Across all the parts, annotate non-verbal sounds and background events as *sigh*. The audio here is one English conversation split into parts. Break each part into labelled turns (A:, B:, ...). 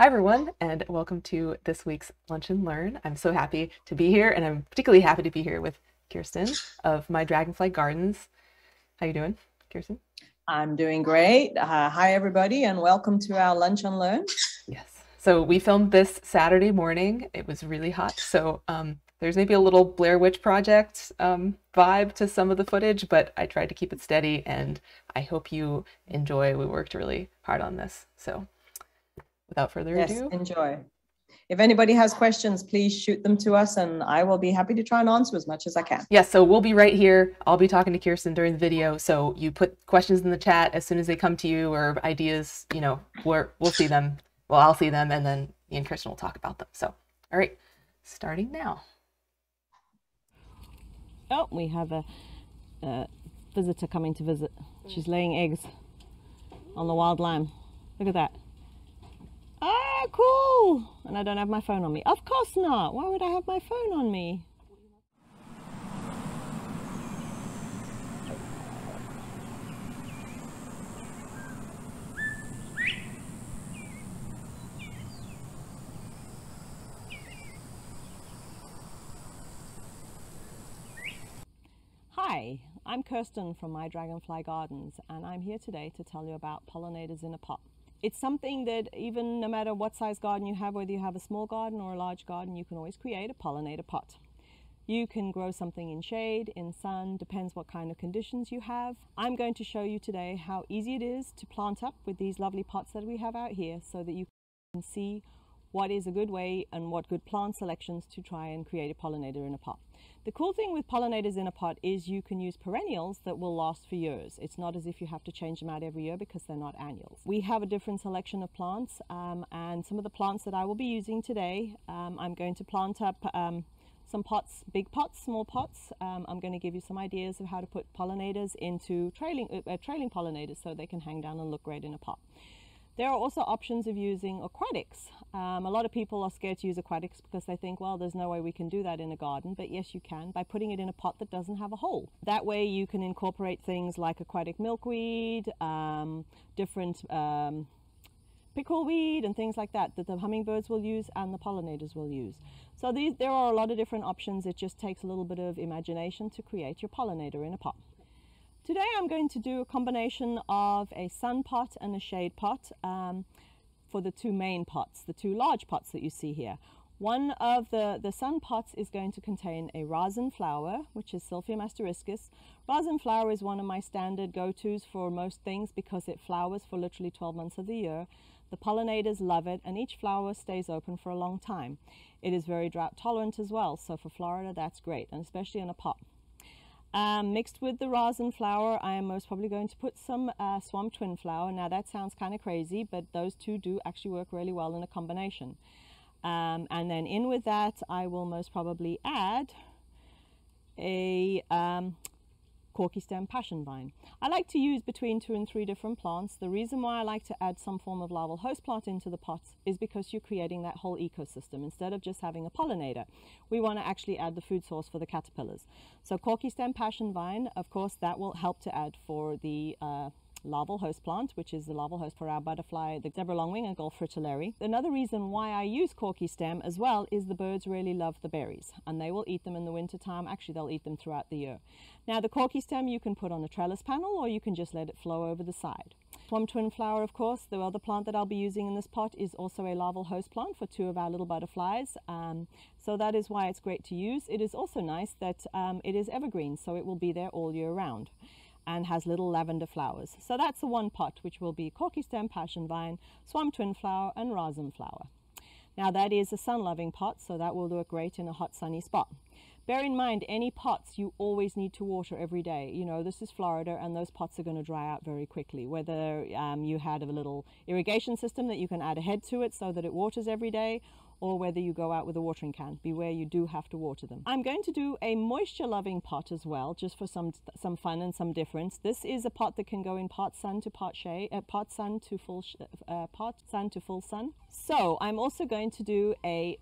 A: Hi, everyone, and welcome to this week's Lunch and Learn. I'm so happy to be here, and I'm particularly happy to be here with Kirsten of My Dragonfly Gardens. How are you doing, Kirsten?
B: I'm doing great. Uh, hi, everybody, and welcome to our Lunch and Learn.
A: Yes. So we filmed this Saturday morning. It was really hot, so um, there's maybe a little Blair Witch Project um, vibe to some of the footage, but I tried to keep it steady, and I hope you enjoy. We worked really hard on this, so without further
B: Yes,
A: ado.
B: enjoy. If anybody has questions, please shoot them to us, and I will be happy to try and answer as much as I can.
A: Yeah, so we'll be right here. I'll be talking to Kirsten during the video. So you put questions in the chat as soon as they come to you or ideas, you know, we're, we'll see them. Well, I'll see them and then me and Kirsten will talk about them. So, all right, starting now.
C: Oh, we have a, a visitor coming to visit. She's laying eggs on the wild lime. Look at that. Ah, cool! And I don't have my phone on me. Of course not. Why would I have my phone on me? Hi, I'm Kirsten from My Dragonfly Gardens, and I'm here today to tell you about pollinators in a pot. It's something that even no matter what size garden you have, whether you have a small garden or a large garden, you can always create a pollinator pot. You can grow something in shade, in sun, depends what kind of conditions you have. I'm going to show you today how easy it is to plant up with these lovely pots that we have out here so that you can see what is a good way and what good plant selections to try and create a pollinator in a pot. The cool thing with pollinators in a pot is you can use perennials that will last for years. It's not as if you have to change them out every year because they're not annuals. We have a different selection of plants um, and some of the plants that I will be using today, um, I'm going to plant up um, some pots, big pots, small pots. Um, I'm going to give you some ideas of how to put pollinators into trailing, uh, uh, trailing pollinators so they can hang down and look great in a pot. There are also options of using aquatics. Um, a lot of people are scared to use aquatics because they think, well, there's no way we can do that in a garden, but yes, you can by putting it in a pot that doesn't have a hole. That way, you can incorporate things like aquatic milkweed, um, different um, pickleweed, and things like that that the hummingbirds will use and the pollinators will use. So these, there are a lot of different options. It just takes a little bit of imagination to create your pollinator in a pot. Today I'm going to do a combination of a sun pot and a shade pot um, for the two main pots, the two large pots that you see here. One of the, the sun pots is going to contain a rosin flower, which is Silphium asteriscus. Rosin flower is one of my standard go-tos for most things because it flowers for literally 12 months of the year. The pollinators love it and each flower stays open for a long time. It is very drought tolerant as well, so for Florida that's great, and especially in a pot. Um, mixed with the rosin flower, I am most probably going to put some uh, swamp twin flower. Now that sounds kind of crazy, but those two do actually work really well in a combination. Um, and then in with that, I will most probably add a um, corky stem passion vine. I like to use between two and three different plants. The reason why I like to add some form of larval host plant into the pots is because you're creating that whole ecosystem. Instead of just having a pollinator, we want to actually add the food source for the caterpillars. So corky stem passion vine, of course, that will help to add for the uh, larval host plant, which is the larval host for our butterfly, the zebra longwing and Gulf fritillary. Another reason why I use corky stem as well is the birds really love the berries and they will eat them in the winter time. Actually, they'll eat them throughout the year. Now, the corky stem you can put on a trellis panel or you can just let it flow over the side. Swamp twin flower, of course, the other plant that I'll be using in this pot is also a larval host plant for two of our little butterflies. Um, so that is why it's great to use. It is also nice that um, it is evergreen, so it will be there all year round and has little lavender flowers. So that's the one pot, which will be corky stem passion vine, swamp twin flower, and rosin flower. Now that is a sun-loving pot, so that will work great in a hot sunny spot. Bear in mind, any pots you always need to water every day. You know, this is Florida and those pots are going to dry out very quickly. Whether um, you had a little irrigation system that you can add a head to it so that it waters every day, or whether you go out with a watering can. Beware, you do have to water them. I'm going to do a moisture loving pot as well, just for some some fun and some difference. This is a pot that can go in part sun to part shade, uh, part sun to full uh, part sun to full sun. So I'm also going to do a,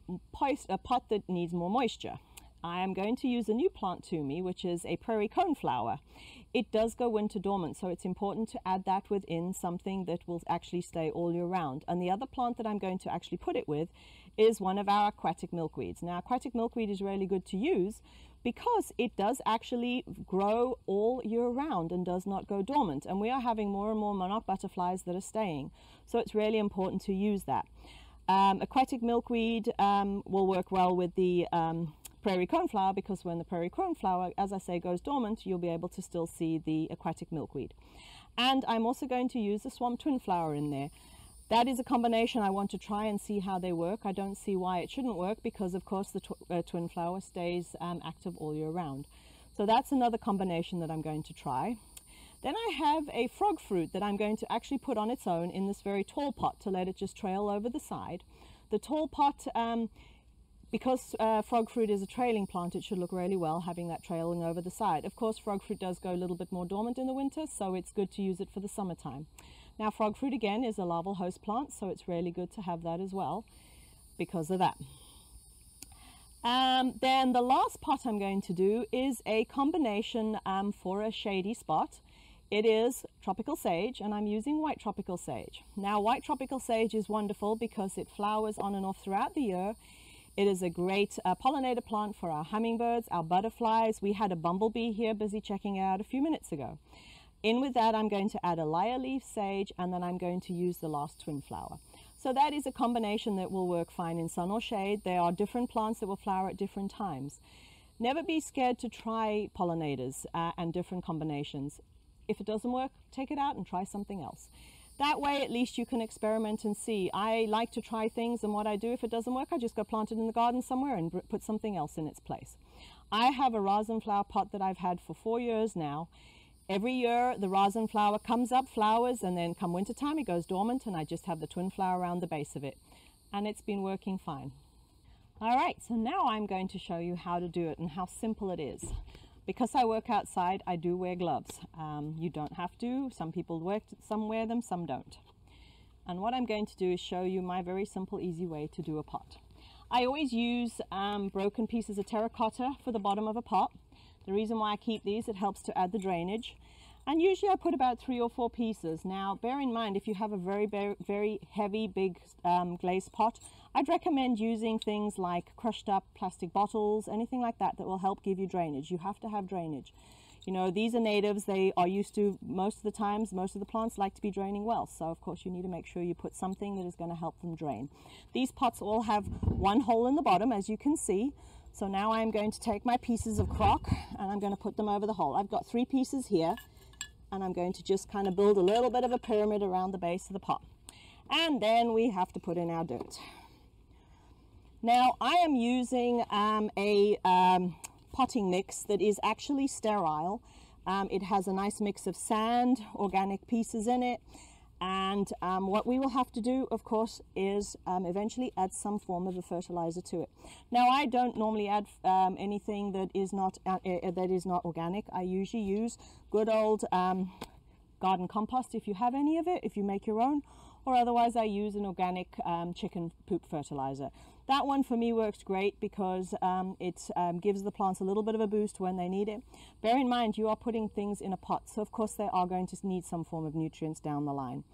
C: a pot that needs more moisture. I am going to use a new plant to me, which is a prairie coneflower. It does go winter dormant, so it's important to add that within something that will actually stay all year round. And the other plant that I'm going to actually put it with is one of our aquatic milkweeds. Now, aquatic milkweed is really good to use because it does actually grow all year round and does not go dormant. And we are having more and more monarch butterflies that are staying. So it's really important to use that. Um, aquatic milkweed um, will work well with the um, prairie coneflower because when the prairie coneflower, as I say, goes dormant, you'll be able to still see the aquatic milkweed. And I'm also going to use the swamp twinflower in there. That is a combination I want to try and see how they work. I don't see why it shouldn't work because of course the tw uh, twinflower stays um, active all year round. So that's another combination that I'm going to try. Then I have a frog fruit that I'm going to actually put on its own in this very tall pot to let it just trail over the side. The tall pot um, because uh, frog fruit is a trailing plant, it should look really well having that trailing over the side. Of course, frog fruit does go a little bit more dormant in the winter, so it's good to use it for the summertime. Now, frog fruit again is a larval host plant, so it's really good to have that as well because of that. Um, then the last pot I'm going to do is a combination um, for a shady spot. It is tropical sage and I'm using white tropical sage. Now white tropical sage is wonderful because it flowers on and off throughout the year. It is a great uh, pollinator plant for our hummingbirds, our butterflies. We had a bumblebee here busy checking out a few minutes ago. In with that, I'm going to add a lyre leaf sage and then I'm going to use the last twin flower. So that is a combination that will work fine in sun or shade. There are different plants that will flower at different times. Never be scared to try pollinators uh, and different combinations. If it doesn't work, take it out and try something else. That way, at least you can experiment and see. I like to try things, and what I do if it doesn't work, I just go plant it in the garden somewhere and put something else in its place. I have a rosin flower pot that I've had for four years now. Every year, the rosin flower comes up, flowers, and then come winter time, it goes dormant, and I just have the twin flower around the base of it. And it's been working fine. All right, so now I'm going to show you how to do it and how simple it is. Because I work outside, I do wear gloves. Um, you don't have to. Some people wear, some wear them, some don't. And what I'm going to do is show you my very simple, easy way to do a pot. I always use um, broken pieces of terracotta for the bottom of a pot. The reason why I keep these, it helps to add the drainage. And usually I put about three or four pieces. Now, bear in mind, if you have a very, very, very heavy, big um, glazed pot, I'd recommend using things like crushed up plastic bottles, anything like that, that will help give you drainage. You have to have drainage. You know, these are natives, they are used to, most of the times, most of the plants like to be draining well. So, of course, you need to make sure you put something that is going to help them drain. These pots all have one hole in the bottom, as you can see. So now I'm going to take my pieces of crock and I'm going to put them over the hole. I've got three pieces here and I'm going to just kind of build a little bit of a pyramid around the base of the pot. And then we have to put in our dirt. Now I am using um, a um, potting mix that is actually sterile. Um, it has a nice mix of sand, organic pieces in it, and um, what we will have to do, of course, is um, eventually add some form of a fertilizer to it. Now, I don't normally add um, anything that is not uh, uh, that is not organic. I usually use good old um, garden compost if you have any of it, if you make your own, or otherwise I use an organic um, chicken poop fertilizer. That one for me works great because um, it um, gives the plants a little bit of a boost when they need it. Bear in mind you are putting things in a pot, so of course they are going to need some form of nutrients down the line.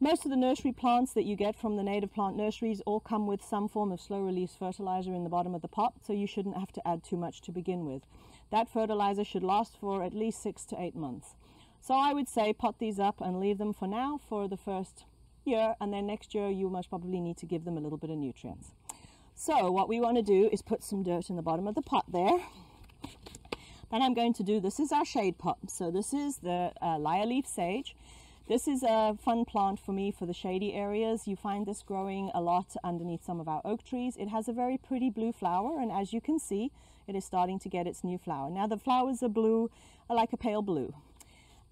C: Most of the nursery plants that you get from the native plant nurseries all come with some form of slow release fertilizer in the bottom of the pot, so you shouldn't have to add too much to begin with. That fertilizer should last for at least six to eight months. So I would say pot these up and leave them for now for the first year and then next year you most probably need to give them a little bit of nutrients. So what we want to do is put some dirt in the bottom of the pot there. Then I'm going to do, this is our shade pot. So this is the uh, lyre leaf sage. This is a fun plant for me for the shady areas. You find this growing a lot underneath some of our oak trees. It has a very pretty blue flower and as you can see, it is starting to get its new flower. Now the flowers are blue, like a pale blue.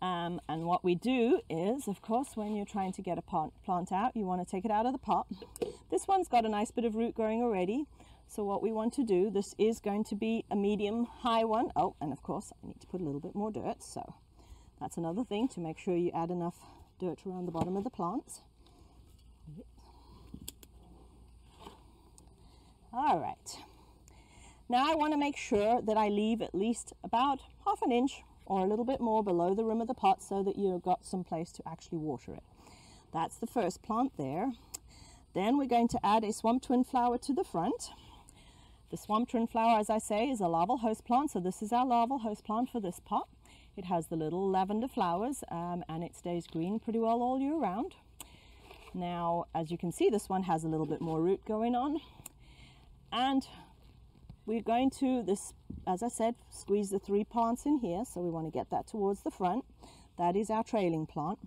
C: Um, and what we do is, of course, when you're trying to get a plant out, you want to take it out of the pot. This one's got a nice bit of root growing already. So what we want to do, this is going to be a medium high one. Oh, and of course, I need to put a little bit more dirt. So that's another thing to make sure you add enough dirt around the bottom of the plants. All right. Now I want to make sure that I leave at least about half an inch or a little bit more below the rim of the pot so that you've got some place to actually water it. That's the first plant there. Then we're going to add a swamp twin flower to the front. The swamp twin flower, as I say, is a larval host plant. So this is our larval host plant for this pot. It has the little lavender flowers um, and it stays green pretty well all year round. Now, as you can see, this one has a little bit more root going on. And we're going to, this, as I said, squeeze the three plants in here. So we want to get that towards the front. That is our trailing plant.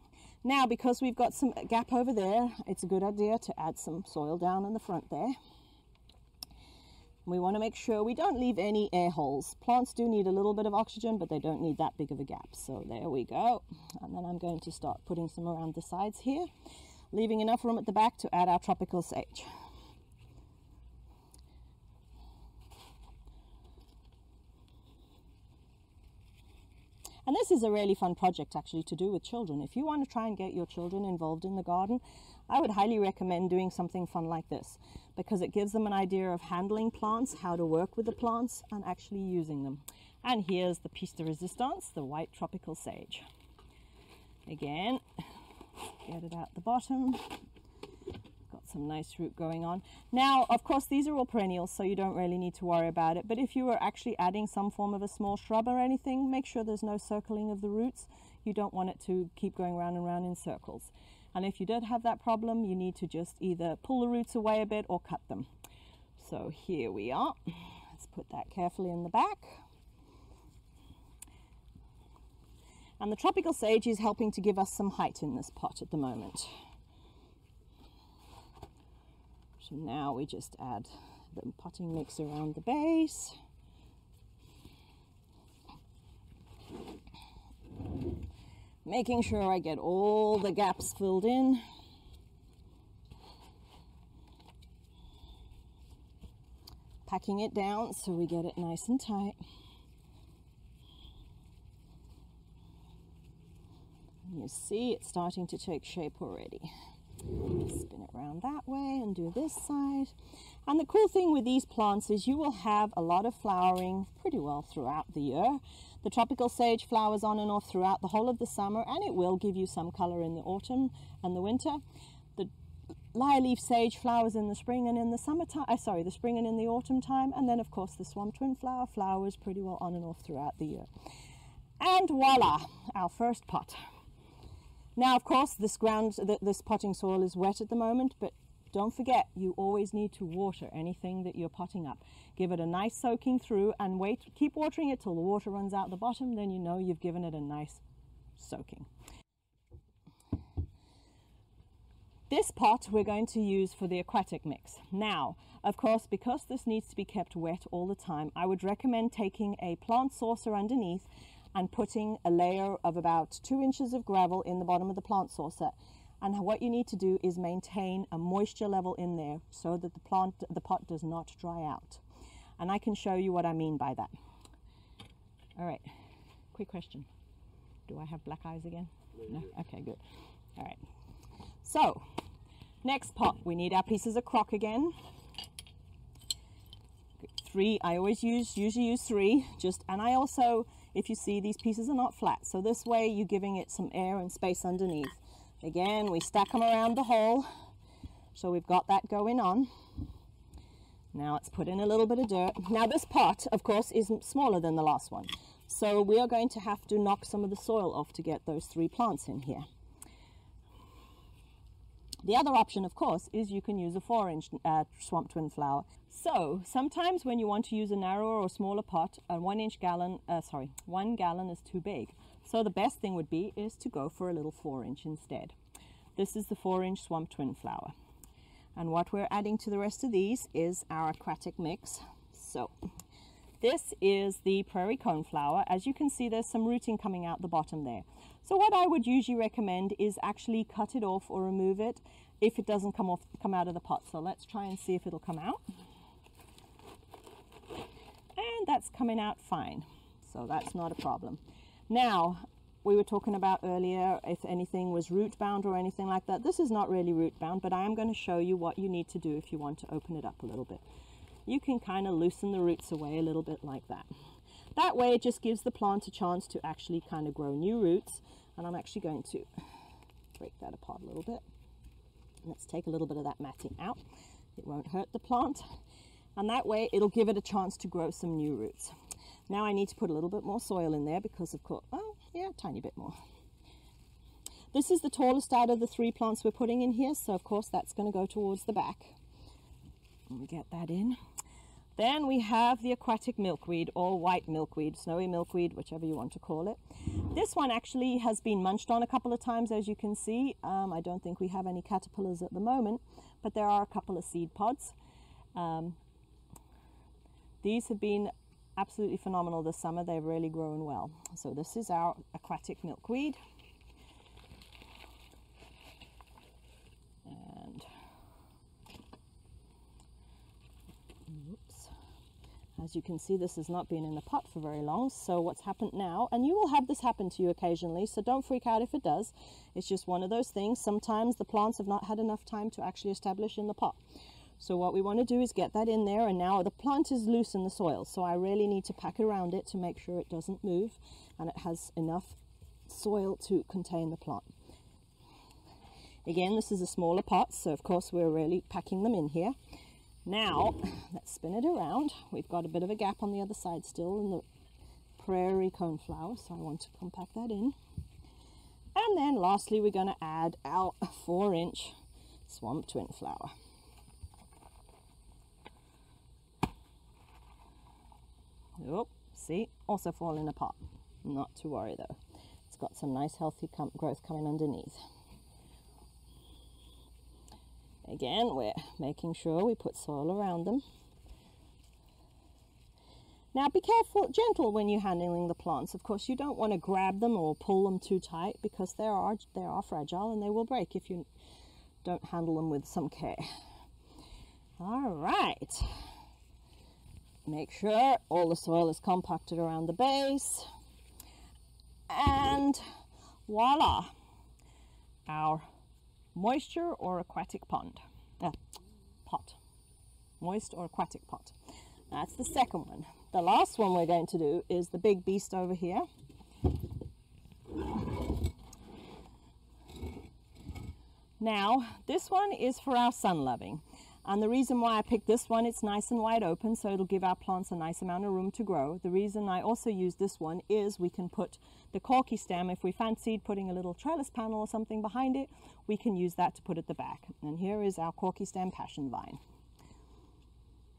C: Now, because we've got some gap over there, it's a good idea to add some soil down in the front there. We want to make sure we don't leave any air holes. Plants do need a little bit of oxygen, but they don't need that big of a gap. So there we go. And then I'm going to start putting some around the sides here, leaving enough room at the back to add our tropical sage. And this is a really fun project actually to do with children. If you want to try and get your children involved in the garden, I would highly recommend doing something fun like this because it gives them an idea of handling plants, how to work with the plants, and actually using them. And here's the piece de resistance, the white tropical sage. Again, get it out the bottom some nice root going on. Now, of course, these are all perennials, so you don't really need to worry about it. But if you were actually adding some form of a small shrub or anything, make sure there's no circling of the roots. You don't want it to keep going round and round in circles. And if you did have that problem, you need to just either pull the roots away a bit or cut them. So here we are. Let's put that carefully in the back. And the tropical sage is helping to give us some height in this pot at the moment. Now we just add the potting mix around the base. Making sure I get all the gaps filled in. Packing it down so we get it nice and tight. you see it's starting to take shape already. Spin it around that way and do this side. And the cool thing with these plants is you will have a lot of flowering pretty well throughout the year. The tropical sage flowers on and off throughout the whole of the summer and it will give you some color in the autumn and the winter. The lyre leaf sage flowers in the spring and in the summertime, uh, sorry, the spring and in the autumn time. And then of course the swamp twin flower flowers pretty well on and off throughout the year. And voila, our first pot. Now, of course, this ground, this potting soil is wet at the moment, but don't forget, you always need to water anything that you're potting up. Give it a nice soaking through and wait, keep watering it till the water runs out the bottom, then you know you've given it a nice soaking. This pot we're going to use for the aquatic mix. Now, of course, because this needs to be kept wet all the time, I would recommend taking a plant saucer underneath and putting a layer of about two inches of gravel in the bottom of the plant saucer. And what you need to do is maintain a moisture level in there so that the plant, the pot does not dry out. And I can show you what I mean by that. All right, quick question. Do I have black eyes again? No? Okay, good. All right. So, next pot, we need our pieces of crock again. Three, I always use, usually use three, just, and I also, if you see these pieces are not flat. So this way you're giving it some air and space underneath. Again, we stack them around the hole. So we've got that going on. Now let's put in a little bit of dirt. Now this pot, of course, is smaller than the last one. So we are going to have to knock some of the soil off to get those three plants in here. The other option, of course, is you can use a four inch uh, swamp twin flower. So sometimes when you want to use a narrower or smaller pot, a one inch gallon, uh, sorry, one gallon is too big. So the best thing would be is to go for a little four inch instead. This is the four inch swamp twin flower. And what we're adding to the rest of these is our aquatic mix. So this is the prairie coneflower. As you can see, there's some rooting coming out the bottom there. So what I would usually recommend is actually cut it off or remove it if it doesn't come off come out of the pot. So let's try and see if it'll come out. And that's coming out fine. So that's not a problem. Now, we were talking about earlier if anything was root bound or anything like that. This is not really root bound, but I am going to show you what you need to do if you want to open it up a little bit.
D: you can kind of loosen the roots away a little bit like that. That way it just gives the plant a chance to actually kind of grow new roots. And I'm actually going to break that apart a little bit. Let's take a little bit of that matting out. It won't hurt the plant. And that way it'll give it a chance to grow some new roots. Now I need to put a little bit more soil in there because of course, oh yeah, tiny bit more. This is the tallest out of the three plants we're putting in here. So of course that's going to go towards the back. Let me get that in. Then we have the aquatic milkweed or white milkweed, snowy milkweed, whichever you want to call it. This one actually has been munched on a couple of times, as you can see. Um, I don't think we have any caterpillars at the moment, but there are a couple of seed pods. Um, these have been absolutely phenomenal this summer. They've really grown well. So this is our aquatic milkweed. And Oops. As you can see, this has not been in the pot for very long. So what's happened now, and you will have this happen to you occasionally, so don't freak out if it does. It's just one of those things. Sometimes the plants have not had enough time to actually establish in the pot. So what we want to do is get that in there, and now the plant is loose in the soil. So I really need to pack around it to make sure it doesn't move and it has enough soil to contain the plant. Again, this is a smaller pot, so of course we're really packing them in here. Now, *clears throat* let's spin it around. We've got a bit of a gap on the other side still in the prairie coneflower, so I want to compact that in. And then lastly, we're going to add our four inch swamp twin flower. Oh, see, also falling apart. Not to worry though. It's got some nice healthy com growth coming underneath. Again, we're making sure we put soil around them. Now be careful, gentle when you're handling the plants. Of course, you don't want to grab them or pull them too tight because they are, they are fragile and they will break if you don't handle them with some care. All right. Make sure all the soil is compacted around the base. And voila, our moisture or aquatic pond, uh, pot, moist or aquatic pot. That's the second one. The last one we're going to do is the big beast over here. Now, this one is for our sun loving. And the reason why I picked this one, it's nice and wide open, so it'll give our plants a nice amount of room to grow. The reason I also use this one is we can put the corky stem, if we fancied putting a little trellis panel or something behind it, we can use that to put at the back. And here is our corky stem passion vine.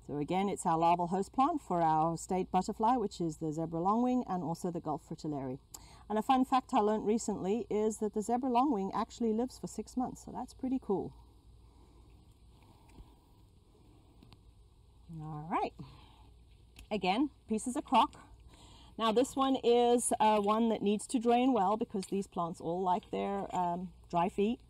D: So again, it's our larval host plant for our state butterfly, which is the zebra longwing and also the Gulf fritillary. And a fun fact I learned recently is that the zebra longwing actually lives for six months, so that's pretty cool. All right. Again, pieces of crock. Now this one is uh, one that needs to drain well because these plants all like their um, dry feet.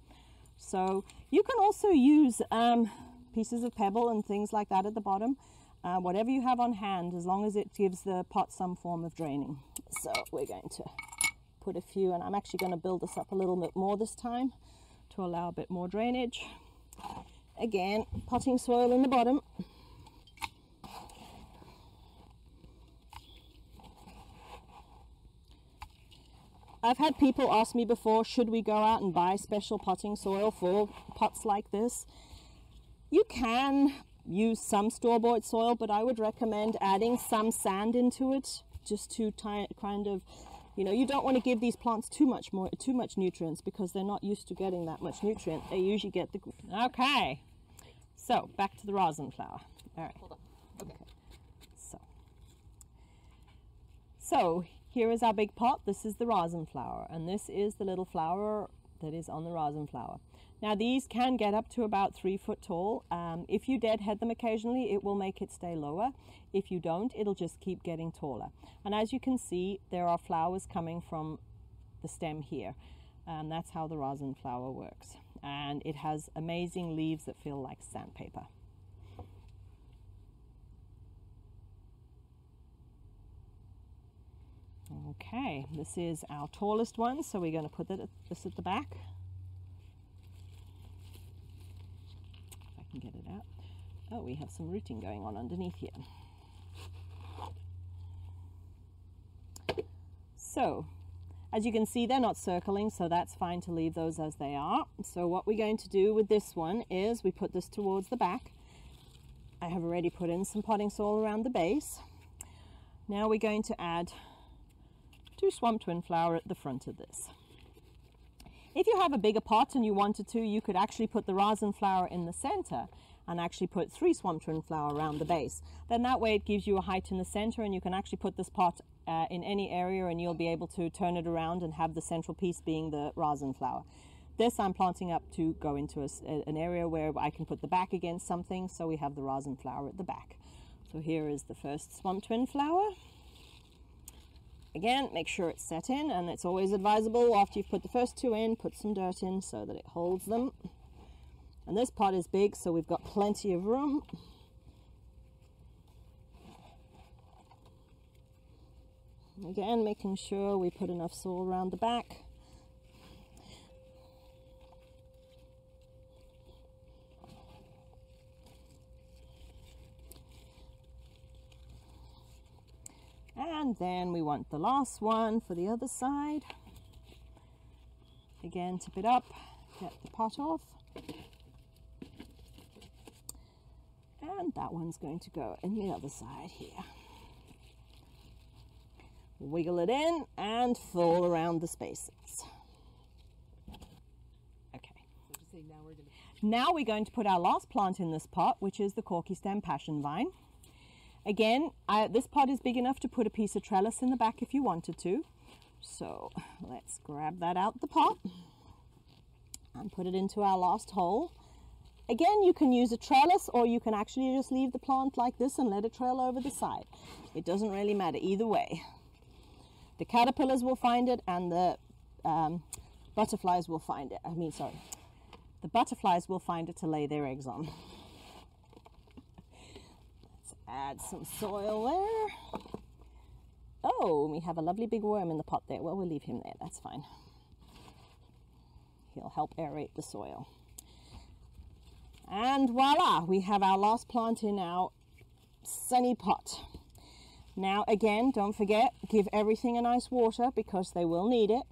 D: So you can also use um, pieces of pebble and things like that at the bottom. Uh, whatever you have on hand, as long as it gives the pot some form of draining. So we're going to put a few, and I'm actually going to build this up a little bit more this time to allow a bit more drainage. Again, potting soil in the bottom. I've had people ask me before, should we go out and buy special potting soil for pots like this? You can use some store-bought soil, but I would recommend adding some sand into it just to kind of, you know, you don't want to give these plants too much more, too much nutrients because they're not used to getting that much nutrient. They usually get the, okay. So back to the rosin flower. All right.
A: Hold on. Okay.
D: okay. So, so here is our big pot. This is the rosin flower, and this is the little flower that is on the rosin flower. Now these can get up to about three foot tall. Um, if you deadhead them occasionally, it will make it stay lower. If you don't, it'll just keep getting taller. And as you can see, there are flowers coming from the stem here. And that's how the rosin flower works. And it has amazing leaves that feel like sandpaper. Okay, this is our tallest one, so we're going to put this at the back. If I can get it out. Oh, we have some rooting going on underneath here. So, as you can see, they're not circling, so that's fine to leave those as they are. So what we're going to do with this one is we put this towards the back. I have already put in some potting soil around the base. Now we're going to add two swamp twin flower at the front of this. If you have a bigger pot and you wanted to, you could actually put the rosin flower in the center and actually put three swamp twin flower around the base. Then that way it gives you a height in the center and you can actually put this pot uh, in any area and you'll be able to turn it around and have the central piece being the rosin flower. This I'm planting up to go into a, an area where I can put the back against something so we have the rosin flower at the back. So here is the first swamp twin flower. Again, make sure it's set in and it's always advisable after you've put the first two in, put some dirt in so that it holds them. And this pot is big, so we've got plenty of room. Again, making sure we put enough soil around the back. And then we want the last one for the other side. Again, tip it up, get the pot off. And that one's going to go in the other side here. Wiggle it in and full around the spaces. Okay.
A: now we're
D: Now we're going to put our last plant in this pot, which is the corky stem passion vine. Again, I, this pot is big enough to put a piece of trellis in the back if you wanted to. So let's grab that out the pot and put it into our last hole. Again, you can use a trellis or you can actually just leave the plant like this and let it trail over the side. It doesn't really matter either way. The caterpillars will find it and the um, butterflies will find it. I mean, sorry, the butterflies will find it to lay their eggs on. Add some soil there. Oh, we have a lovely big worm in the pot there. Well, we'll leave him there, that's fine. He'll help aerate the soil. And voila, we have our last plant in our sunny pot. Now again, don't forget, give everything a nice water because they will need it.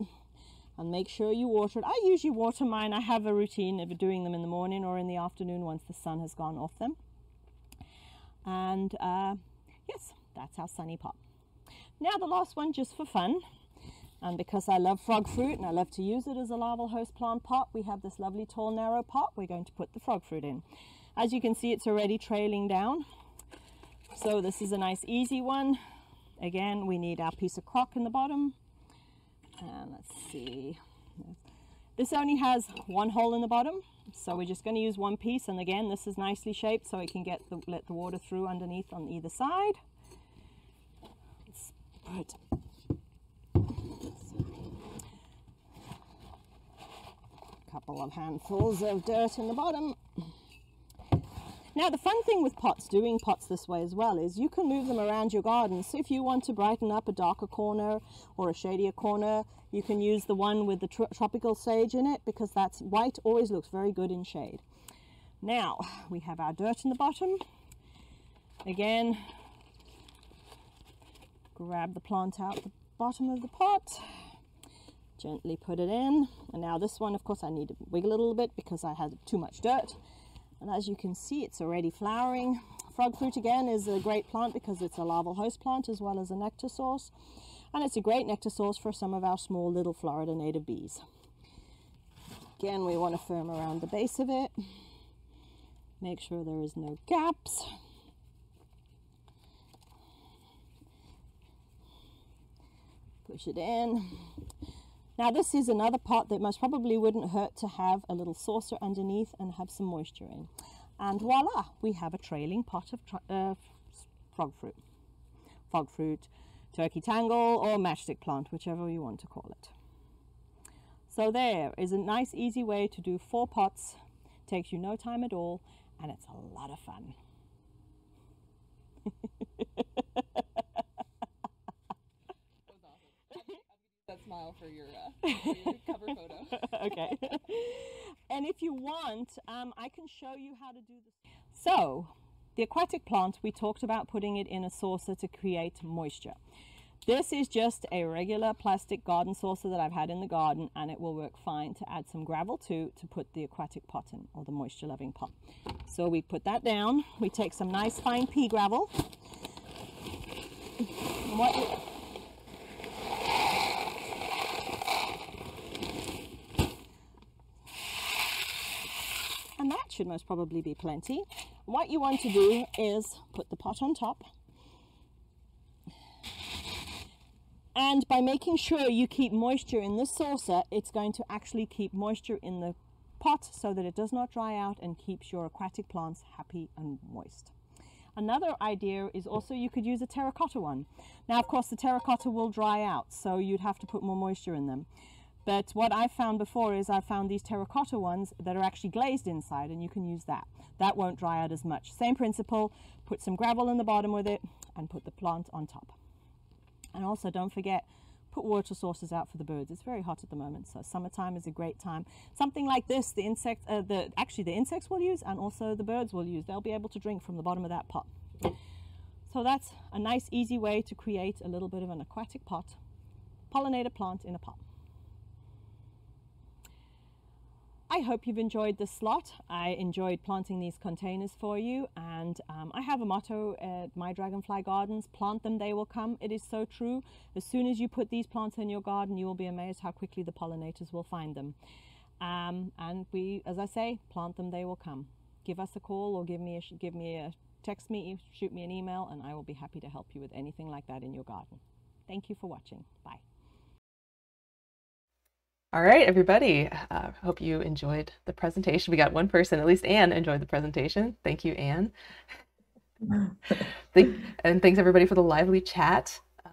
D: And make sure you water it. I usually water mine. I have a routine of doing them in the morning or in the afternoon once the sun has gone off them. And uh, yes, that's our sunny pot. Now the last one just for fun. And because I love frog fruit and I love to use it as a larval host plant pot, we have this lovely tall narrow pot we're going to put the frog fruit in. As you can see, it's already trailing down. So this is a nice easy one. Again, we need our piece of crock in the bottom. And let's see. This only has one hole in the bottom, so we're just going to use one piece. And again, this is nicely shaped so it can get the, let the water through underneath on either side. Let's put a couple of handfuls of dirt in the bottom. Now the fun thing with pots, doing pots this way as well, is you can move them around your garden. So if you want to brighten up a darker corner or a shadier corner, you can use the one with the tr tropical sage in it because that's white always looks very good in shade. Now we have our dirt in the bottom. Again, grab the plant out the bottom of the pot, gently put it in. And now this one, of course, I need to wiggle a little bit because I had too much dirt. And as you can see, it's already flowering. Frog fruit again is a great plant because it's a larval host plant as well as a nectar source. And it's a great nectar source for some of our small little Florida native bees. Again, we want to firm around the base of it. Make sure there is no gaps. Push it in. Now this is another pot that most probably wouldn't hurt to have a little saucer underneath and have some moisture in. And voila, we have a trailing pot of uh, frog fruit. Frog fruit, turkey tangle or matchstick plant, whichever you want to call it. So there is a nice easy way to do four pots. Takes you no time at all and it's a lot of fun. *laughs*
A: that smile for your, uh, *laughs* for your cover photo. *laughs*
D: okay. *laughs* and if you want, um, I can show you how to do this. So The aquatic plant, we talked about putting it in a saucer to create moisture. This is just a regular plastic garden saucer that I've had in the garden and it will work fine to add some gravel to to put the aquatic pot in or the moisture loving pot. So we put that down, we take some nice fine pea gravel. What, and that should most probably be plenty. What you want to do is put the pot on top and by making sure you keep moisture in the saucer it's going to actually keep moisture in the pot so that it does not dry out and keeps your aquatic plants happy and moist. Another idea is also you could use a terracotta one. Now of course the terracotta will dry out so you'd have to put more moisture in them. But what I've found before is I've found these terracotta ones that are actually glazed inside and you can use that. That won't dry out as much. Same principle, put some gravel in the bottom with it and put the plant on top. And also don't forget, put water sources out for the birds. It's very hot at the moment, so summertime is a great time. Something like this, the insects, uh, the actually the insects will use and also the birds will use. They'll be able to drink from the bottom of that pot. So that's a nice easy way to create a little bit of an aquatic pot, pollinator plant in a pot. I hope you've enjoyed this slot. I enjoyed planting these containers for you and um, I have a motto at my Dragonfly Gardens, plant them, they will come. It is so true. As soon as you put these plants in your garden, you will be amazed how quickly the pollinators will find them. Um, and we, as I say, plant them, they will come. Give us a call or give me a, give me a text me, shoot me an email and I will be happy to help you with anything like that in your garden. Thank you for watching. Bye.
A: All right, everybody. Uh, hope you enjoyed the presentation. We got one person, at least Anne, enjoyed the presentation. Thank you, Anne. *laughs* Thank, and thanks everybody for the lively chat. Um,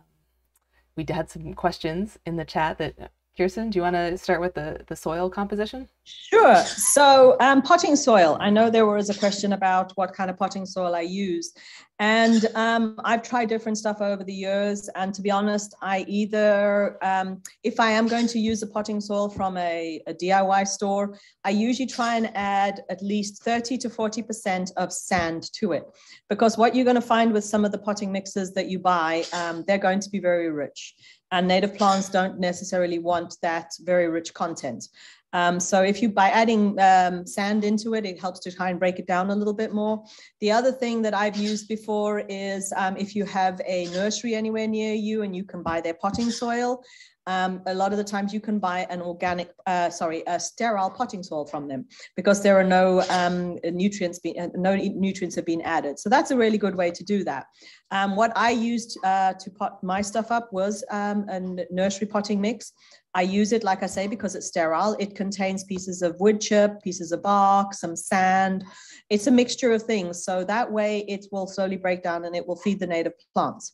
A: we had some questions in the chat that Kirsten, do you want to start with the, the soil composition?
C: Sure. So um, potting soil. I know there was a question about what kind of potting soil I use. And um, I've tried different stuff over the years. And to be honest, I either, um, if I am going to use a potting soil from a, a, DIY store, I usually try and add at least 30 to 40% of sand to it. Because what you're going to find with some of the potting mixes that you buy, um, they're going to be very rich and native plants don't necessarily want that very rich content. Um, so if you, by adding um, sand into it, it helps to try and break it down a little bit more. The other thing that I've used before is um, if you have a nursery anywhere near you and you can buy their potting soil, um, a lot of the times you can buy an organic, uh, sorry, a sterile potting soil from them because there are no um, nutrients, uh, no nutrients have been added. So that's a really good way to do that. Um, what I used uh, to pot my stuff up was um, a nursery potting mix. I use it, like I say, because it's sterile. It contains pieces of wood chip, pieces of bark, some sand. It's a mixture of things. So that way it will slowly break down and it will feed the native plants.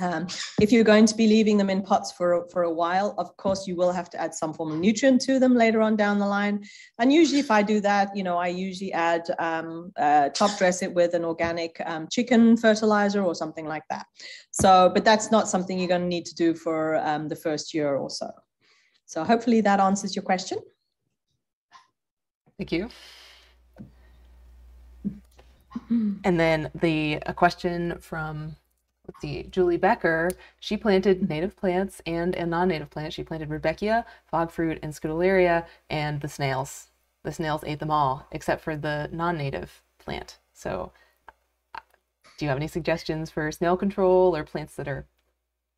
C: Um, if you're going to be leaving them in pots for, for a while, of course, you will have to add some form of nutrient to them later on down the line. And usually if I do that, you know, I usually add, um, uh, top dress it with an organic um, chicken fertilizer or something like that. So, but that's not something you're going to need to do for um, the first year or so. So hopefully that answers your question.
A: Thank you. And then the a question from let's see, Julie Becker, she planted native plants and a non-native plant. She planted Rudbeckia, fog fruit, and Scutellaria, and the snails. The snails ate them all, except for the non-native plant. So do you have any suggestions for snail control or plants that are?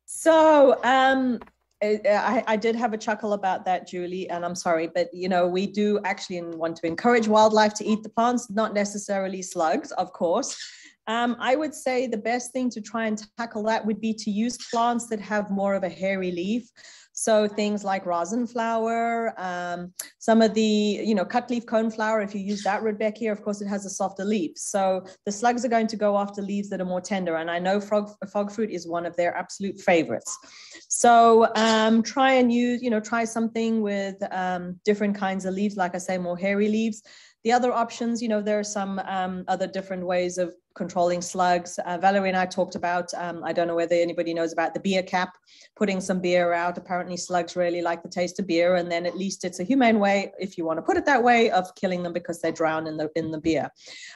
C: So um, I, I, did have a chuckle about that, Julie, and I'm sorry, but you know, we do actually want to encourage wildlife to eat the plants, not necessarily slugs, of course. Um, I would say the best thing to try and tackle that would be to use plants that have more of a hairy leaf. So things like rosin flower, um, some of the, you know, cut leaf coneflower, if you use that Rudbeckia, of course, it has a softer leaf. So the slugs are going to go after leaves that are more tender. And I know frog, fog fruit is one of their absolute favorites. So um, try and use, you know, try something with um, different kinds of leaves, like I say, more hairy leaves. The other options, you know, there are some um, other different ways of controlling slugs. Uh, Valerie and I talked about, um, I don't know whether anybody knows about the beer cap, putting some beer out. Apparently, slugs really like the taste of beer, and then at least it's a humane way, if you want to put it that way, of killing them because they drown in the in the beer.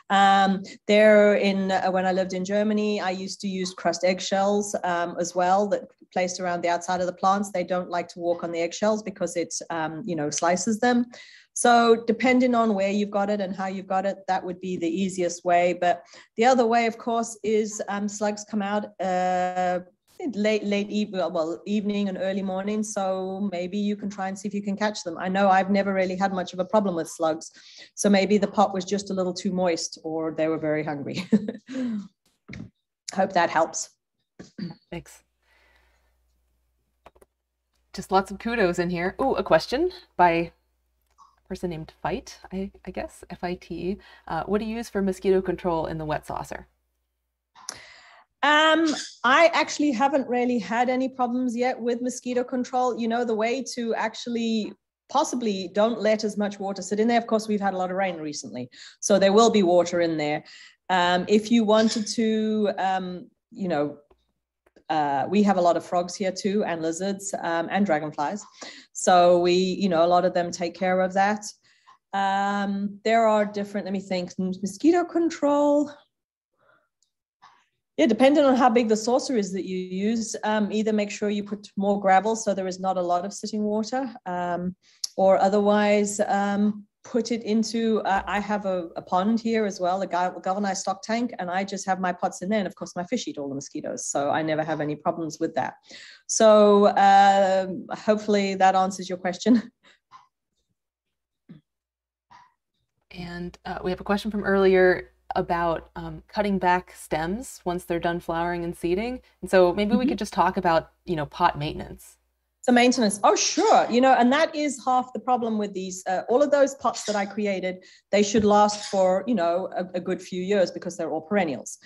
C: Um, there, in uh, when I lived in Germany, I used to use crushed eggshells um, as well that placed around the outside of the plants. They don't like to walk on the eggshells because it, um, you know, slices them. So depending on where you've got it and how you've got it, that would be the easiest way. But the other way, of course, is um, slugs come out uh, late, late evening, well, evening and early morning. So maybe you can try and see if you can catch them. I know I've never really had much of a problem with slugs. So maybe the pot was just a little too moist or they were very hungry. *laughs* Hope that helps.
A: Thanks. Just lots of kudos in here. Oh, a question by person named Fight, I, I guess, F-I-T. Uh, what do you use for mosquito control in the wet saucer?
C: Um, I actually haven't really had any problems yet with mosquito control. You know, the way to actually possibly don't let as much water sit in there. Of course, we've had a lot of rain recently, so there will be water in there. Um, if you wanted to, um, you know, uh, we have a lot of frogs here too, and lizards um, and dragonflies. So we, you know, a lot of them take care of that. Um, there are different, let me think, mosquito control. Yeah, depending on how big the saucer is that you use, um, either make sure you put more gravel so there is not a lot of sitting water, um, or otherwise um, put it into, uh, I have a, a, pond here as well, a galvanized stock tank, and I just have my pots in there. And of course, my fish eat all the mosquitoes. So I never have any problems with that. So um, hopefully that answers your question. *laughs*
A: And uh, we have a question from earlier about um, cutting back stems once they're done flowering and seeding. And so maybe mm -hmm. we mm-hmm. could just talk about, you know, pot maintenance.
C: So maintenance, oh sure, you know, and that is half the problem with these. Uh, all of those pots that I created, they should last for you know a, a good few years because they're all perennials.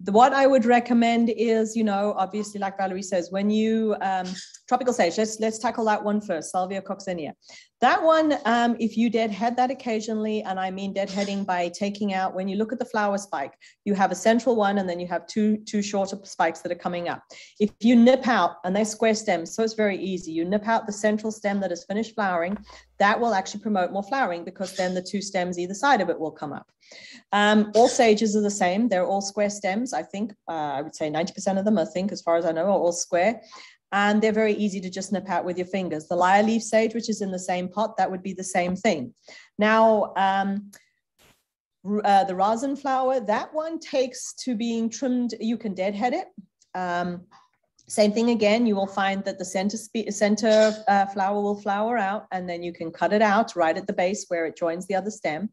C: The, what I would recommend is, you know, obviously, like Valerie says, when you um, tropical sage, let's let's tackle that one first, Salvia coccinea. That one, um, if you deadhead that occasionally, and I mean deadheading by taking out, when you look at the flower spike, you have a central one, and then you have two two shorter spikes that are coming up. If you nip out, and they're square stems, so it's very easy. You nip out the central stem that has finished flowering, that will actually promote more flowering because then the two stems either side of it will come up. Um, all sages are the same. They're all square stems. I think, uh, I would say 90% of them, I think, as far as I know, are all square. And they're very easy to just nip out with your fingers. The lyre leaf sage, which is in the same pot, that would be the same thing. Now, um, uh, the rosin flower, that one takes to being trimmed, you can deadhead it. Um, same thing again, you will find that the center, center uh, flower will flower out and then you can cut it out right at the base where it joins the other stem.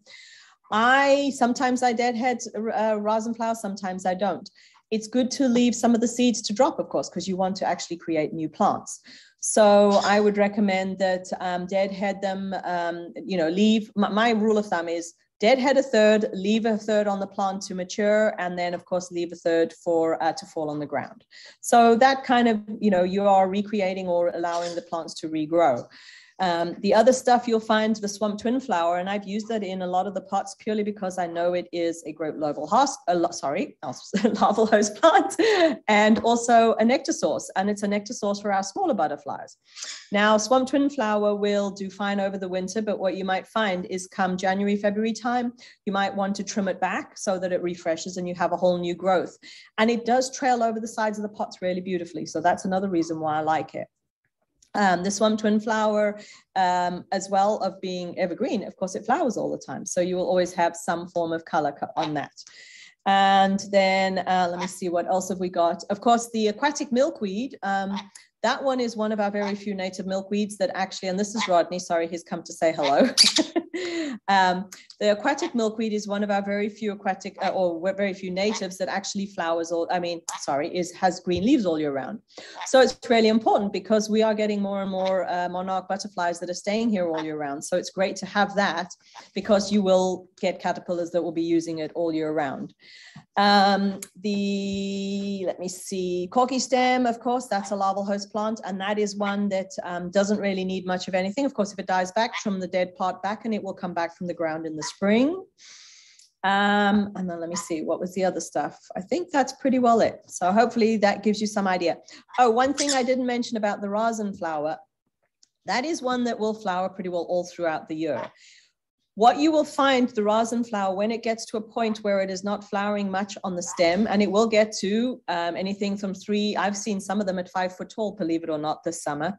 C: I sometimes I deadhead uh, rosin flower, sometimes I don't. It's good to leave some of the seeds to drop, of course, because you want to actually create new plants. So I would recommend that um, deadhead them. Um, you know, leave. My, my rule of thumb is deadhead a third, leave a third on the plant to mature, and then of course leave a third for uh, to fall on the ground. So that kind of you know you are recreating or allowing the plants to regrow. Um, the other stuff you'll find the swamp twin flower, and I've used that in a lot of the pots purely because I know it is a great larval host, uh, sorry, *laughs* larval host plant, and also a nectar source, and it's a nectar source for our smaller butterflies. Now, swamp twin flower will do fine over the winter, but what you might find is come January, February time, you might want to trim it back so that it refreshes and you have a whole new growth. And it does trail over the sides of the pots really beautifully. So that's another reason why I like it. Um, the swamp twin flower, um, as well of being evergreen, of course, it flowers all the time. So you will always have some form of color on that. And then uh, let me see what else have we got. Of course, the aquatic milkweed. Um, that one is one of our very few native milkweeds that actually, and this is Rodney, sorry, he's come to say hello. *laughs* *laughs* um, the aquatic milkweed is one of our very few aquatic uh, or very few natives that actually flowers all, I mean, sorry, is has green leaves all year round. So it's really important because we are getting more and more uh, monarch butterflies that are staying here all year round. So it's great to have that because you will get caterpillars that will be using it all year round. Um, the, let me see, corky stem, of course, that's a larval host plant, and that is one that um, doesn't really need much of anything. Of course, if it dies back, trim the dead part back and it will come back from the ground in the spring. Um, and then let me see, what was the other stuff? I think that's pretty well it. So hopefully that gives you some idea. Oh, one thing I didn't mention about the rosin flower, that is one that will flower pretty well all throughout the year. What you will find the rosin flower when it gets to a point where it is not flowering much on the stem, and it will get to um, anything from three, I've seen some of them at five foot tall, believe it or not, this summer.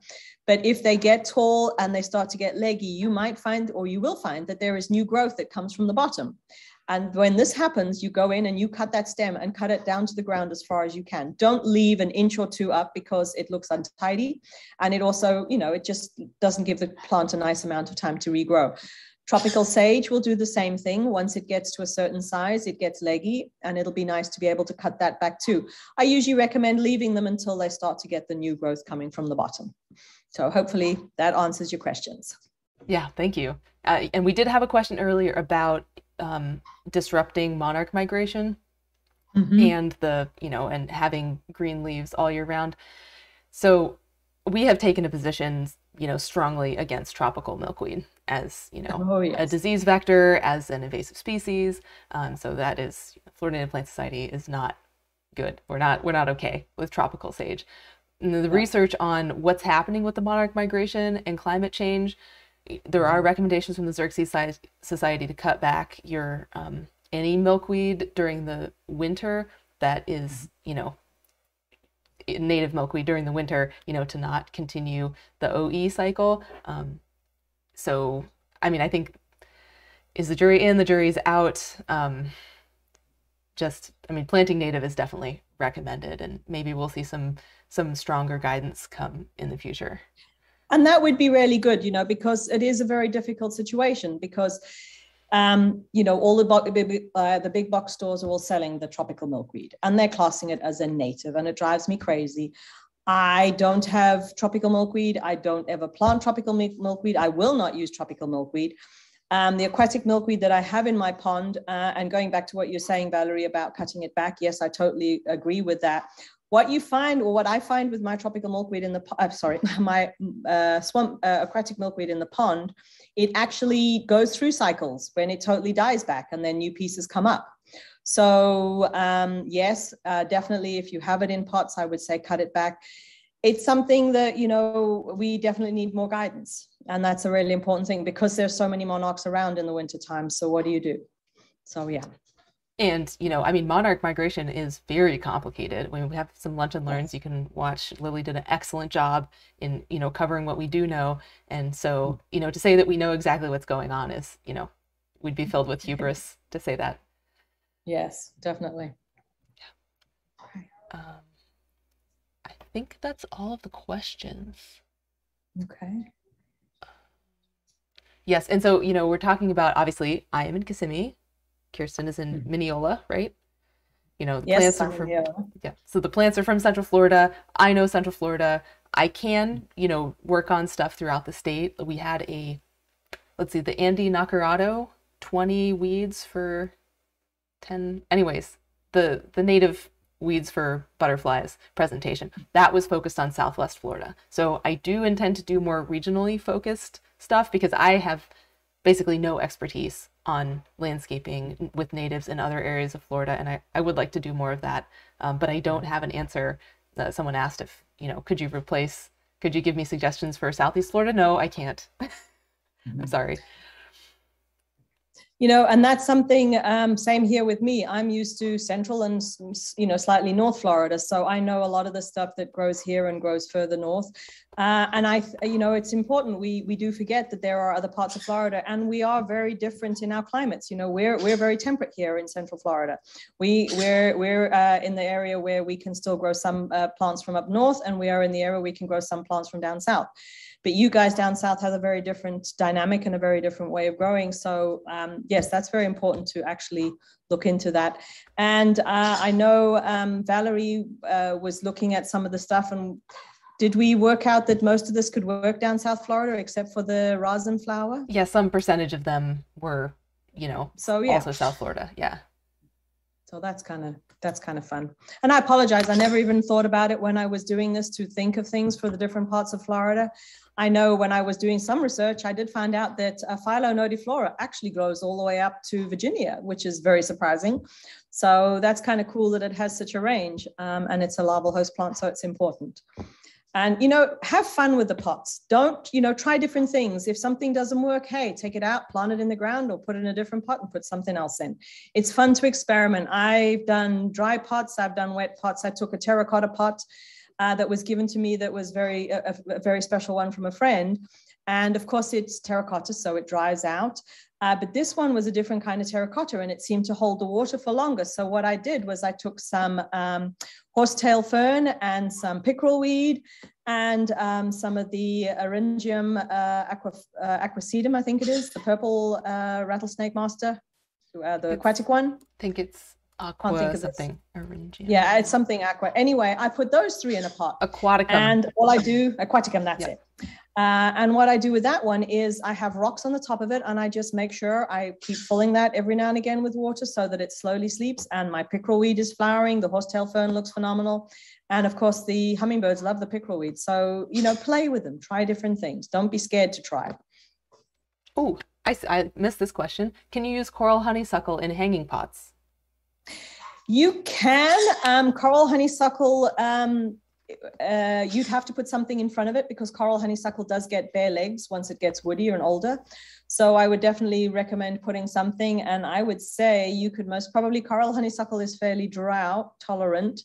C: But if they get tall and they start to get leggy, you might find, or you will find, that there is new growth that comes from the bottom. And when this happens, you go in and you cut that stem and cut it down to the ground as far as you can. Don't leave an inch or two up because it looks untidy. And it also, you know, it just doesn't give the plant a nice amount of time to regrow. Tropical sage will do the same thing. Once it gets to a certain size, it gets leggy and it'll be nice to be able to cut that back too. I usually recommend leaving them until they start to get the new growth coming from the bottom. So hopefully that answers your questions.
A: Yeah, thank you. Uh, and we did have a question earlier about um, disrupting monarch migration mm-hmm. and the, you know, and having green leaves all year round. So we have taken a position, you know, strongly against tropical milkweed as, you know, oh, yes. a disease vector, as an invasive species. Um, so that is Florida Native Plant Society is not good. We're not we're not okay with tropical sage. And the yeah. research on what's happening with the monarch migration and climate change there are recommendations from the Xerces Society to cut back your um, any milkweed during the winter that is, you know, native milkweed during the winter, you know, to not continue the OE cycle. Um, so, I mean, I think is the jury in, the jury's out. Um, just, I mean, planting native is definitely recommended, and maybe we'll see some some stronger guidance come in the future
C: and that would be really good you know because it is a very difficult situation because um, you know all the, bo- uh, the big box stores are all selling the tropical milkweed and they're classing it as a native and it drives me crazy I don't have tropical milkweed. I don't ever plant tropical milkweed. I will not use tropical milkweed. Um, the aquatic milkweed that I have in my pond, uh, and going back to what you're saying, Valerie, about cutting it back, yes, I totally agree with that what you find or what I find with my tropical milkweed in the uh, sorry *laughs* my uh, swamp uh, aquatic milkweed in the pond, it actually goes through cycles when it totally dies back and then new pieces come up. So um, yes, uh, definitely if you have it in pots, I would say cut it back. It's something that you know we definitely need more guidance, and that's a really important thing because there's so many monarchs around in the wintertime. So what do you do? So yeah.
A: And, you know, I mean, monarch migration is very complicated. When we have some lunch and learns, you can watch Lily did an excellent job in, you know, covering what we do know. And so, mm. you know, to say that we know exactly what's going on is, you know, we'd be filled with hubris to say that.
C: Yes, definitely.
A: Yeah. Um, I think that's all of the questions.
C: Okay.
A: Yes, and so you know we're talking about obviously I am in Kissimmee, Kirsten is in mm-hmm. Minneola, right? You know, the yes, plants are from yeah. So the plants are from Central Florida. I know Central Florida. I can, you know, work on stuff throughout the state. We had a let's see, the Andy Nacarado, 20 weeds for 10 anyways, the the native weeds for butterflies presentation. That was focused on Southwest Florida. So I do intend to do more regionally focused stuff because I have basically no expertise on landscaping with natives in other areas of Florida, and I, I would like to do more of that. Um, but I don't have an answer. Uh, someone asked if, you know, could you replace, could you give me suggestions for Southeast Florida? No, I can't. *laughs* I'm sorry
C: you know and that's something um, same here with me. I'm used to central and you know slightly north florida so i know a lot of the stuff that grows here and grows further north. Uh, and i you know it's important. We we do forget that there are other parts of florida and we are very different in our climates. You know we're we're very temperate here in central florida. We we're we're uh, in the area where we can still grow some uh, plants from up north and we are in the area we can grow some plants from down south but you guys down south have a very different dynamic and a very different way of growing. So um, yes, that's very important to actually look into that. And uh, I know um, Valerie uh, was looking at some of the stuff and did we work out that most of this could work down South Florida except for the rosin flower?
A: Yeah, some percentage of them were, you know, so yeah. also South Florida. Yeah.
C: So that's kind of that's kind of fun. And I apologize. I never even thought about it when I was doing this to think of things for the different parts of Florida. I know when I was doing some research, I did find out that uh, Phyla nodiflora actually grows all the way up to Virginia, which is very surprising. So that's kind of cool that it has such a range um, and it's a larval host plant, so it's important and you know have fun with the pots. Don't you know try different things. If something doesn't work hey take it out plant it in the ground or put it in a different pot and put something else in. It's fun to experiment. I've done dry pots i've done wet pots. I took a terracotta pot uh, that was given to me that was very a, a very special one from a friend. And of course it's terracotta so it dries out uh, but this one was a different kind of terracotta and it seemed to hold the water for longer. So what I did was I took some um, horsetail fern and some pickerel weed and um, some of the Eryngium uh, aqua, uh, aquacetum, I think it is, the purple uh, rattlesnake master, uh, the aquatic one. I
A: think it's aqua something.
C: Yeah, it's something aqua. Anyway, I put those three in a pot.
A: Aquaticum.
C: And all I do, aquaticum, that's yep. it. Uh, and what I do with that one is I have rocks on the top of it and I just make sure I keep filling that every now and again with water so that it slowly sleeps. And my pickerel weed is flowering. The horsetail fern looks phenomenal. And of course, the hummingbirds love the pickerel weed. So, you know, play with them, try different things. Don't be scared to try.
A: Oh, I, I missed this question. Can you use coral honeysuckle in hanging pots?
C: You can. Um, coral honeysuckle um, uh, you'd have to put something in front of it because coral honeysuckle does get bare legs once it gets woodier and older. So I would definitely recommend putting something. And I would say you could most probably, coral honeysuckle is fairly drought tolerant.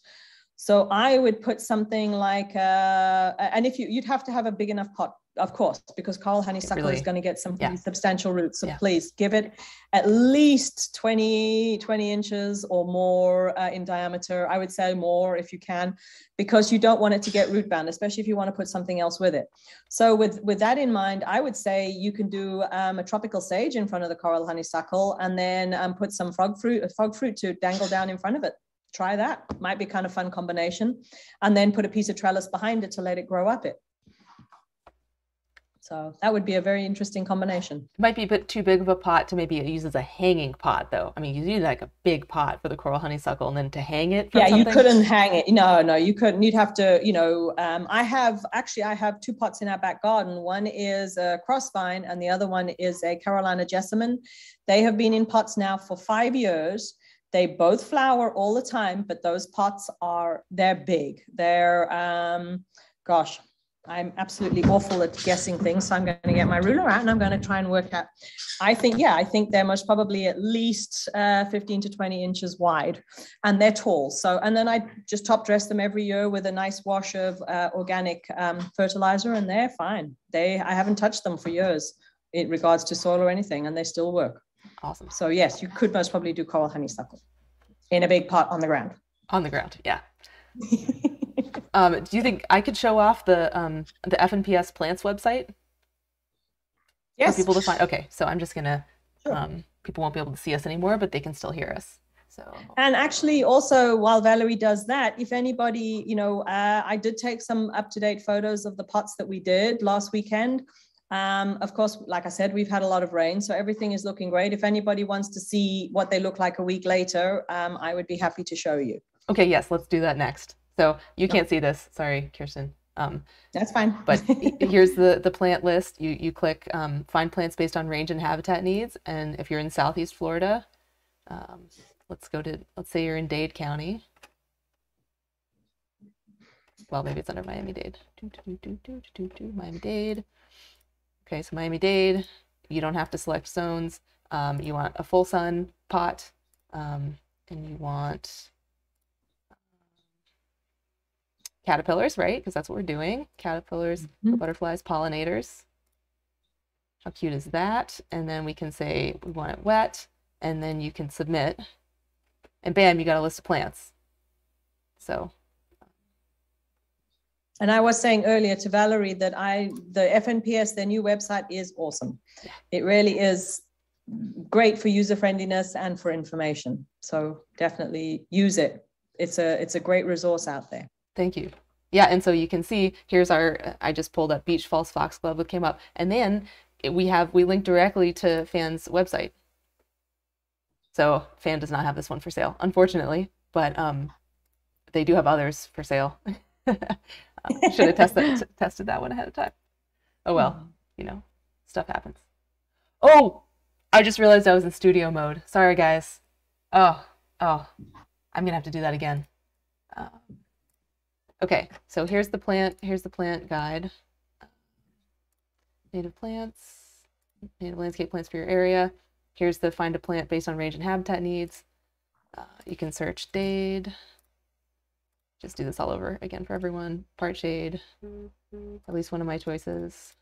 C: So I would put something like, uh, and if you, you'd have to have a big enough pot of course, because coral honeysuckle really, is going to get some yeah. substantial roots. So yeah. please give it at least 20, 20 inches or more uh, in diameter. I would say more if you can, because you don't want it to get root bound, especially if you want to put something else with it. So with, with that in mind, I would say you can do um, a tropical sage in front of the coral honeysuckle and then um, put some frog fruit, frog fruit to dangle down in front of it. Try that. Might be kind of fun combination. And then put a piece of trellis behind it to let it grow up it. So that would be a very interesting combination.
A: It might be a bit too big of a pot to maybe use as a hanging pot, though. I mean, you need like a big pot for the coral honeysuckle, and then to hang it.
C: yeah,
A: something?
C: you couldn't hang it. No, no, you couldn't. You'd have to, you know. Um, I have actually, I have two pots in our back garden. One is a crossvine, and the other one is a Carolina jessamine. They have been in pots now for five years. They both flower all the time, but those pots are they're big. They're um, gosh, I'm absolutely awful at guessing things. So I'm going to get my ruler out and I'm going to try and work out. I think, yeah, I think they're most probably at least uh, 15 to 20 inches wide and they're tall. So, and then I just top dress them every year with a nice wash of uh, organic um, fertilizer and they're fine. They, I haven't touched them for years in regards to soil or anything and they still work.
A: Awesome.
C: So yes, you could most probably do coral honeysuckle in a big pot on the ground.
A: On the ground. Yeah. *laughs* Um, do you think I could show off the um, the FNPS plants website?
C: Yes.
A: For people to find. Okay, so I'm just gonna. Sure. Um, people won't be able to see us anymore, but they can still hear us. So.
C: And actually, also while Valerie does that, if anybody, you know, uh, I did take some up to date photos of the pots that we did last weekend. Um, of course, like I said, we've had a lot of rain, so everything is looking great. If anybody wants to see what they look like a week later, um, I would be happy to show you.
A: Okay, yes, let's do that next. So you can't see this. Sorry, Kirsten. Um,
C: That's fine.
A: but *laughs* here's the the plant list. You you click um, find plants based on range and habitat needs, and if you're in Southeast Florida, um, let's go to let's say you're in Dade County. Well, maybe it's under Miami Dade. Miami Dade. Okay, so Miami Dade. You don't have to select zones. Um, you want a full sun pot, um, and you want caterpillars, right? Because that's what we're doing. Caterpillars, mm-hmm. butterflies, pollinators. How cute is that? And then we can say we want it wet, and then you can submit. And bam, you got a list of plants. So.
C: And I was saying earlier to Valerie that I the FNPS, their new website is awesome. It really is great for user friendliness and for information. So definitely use it. It's a it's a great resource out there.
A: Thank you. Yeah, and so you can see here's our. I just pulled up Beach False Foxglove, what came up, and then we have we link directly to FANN's website. So Fan does not have this one for sale, unfortunately, but um, they do have others for sale. *laughs* uh, should have *laughs* tested tested that one ahead of time. Oh well,
C: Mm-hmm.
A: you know, stuff happens. Oh, I just realized I was in studio mode. Sorry, guys. Oh, oh, I'm gonna have to do that again. Uh, okay, so here's the plant. Here's the plant guide. Native plants, native landscape plants for your area. Here's the find a plant based on range and habitat needs. Uh, you can search Dade. Just do this all over again for everyone. Part shade, at least one of my choices.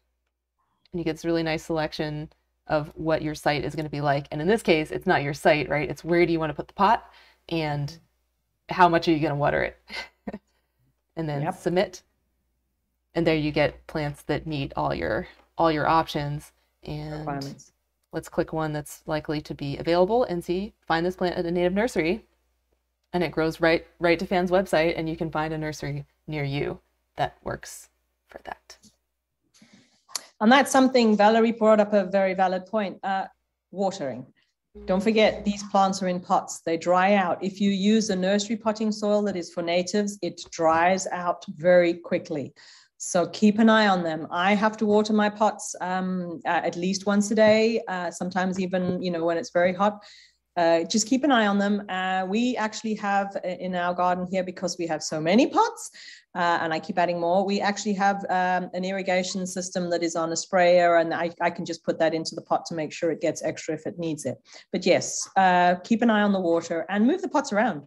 A: And you get this really nice selection of what your site is going to be like. And in this case, it's not your site, right? It's where do you want to put the pot and how much are you going to water it? *laughs* and then
C: Yep.
A: submit. And there you get plants that meet all your all your options. And let's click one that's likely to be available and see find this plant at a native nursery and it grows right right to FANN's website and you can find a nursery near you that works for that
C: And that's something Valerie brought up a very valid point. Uh, watering. Don't forget, these plants are in pots. They dry out. If you use a nursery potting soil that is for natives, it dries out very quickly. So keep an eye on them. I have to water my pots um, at least once a day, uh, sometimes even, you know, when it's very hot. Uh, just keep an eye on them. Uh, we actually have uh, in our garden here, because we have so many pots, uh, and I keep adding more, we actually have um, an irrigation system that is on a sprayer, and I, I can just put that into the pot to make sure it gets extra if it needs it. But yes, uh, keep an eye on the water and move the pots around